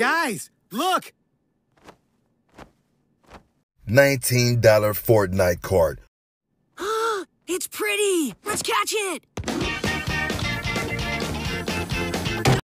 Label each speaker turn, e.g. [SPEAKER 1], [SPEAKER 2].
[SPEAKER 1] Guys, look!
[SPEAKER 2] $19 Fortnite card.
[SPEAKER 3] it's pretty. Let's catch it.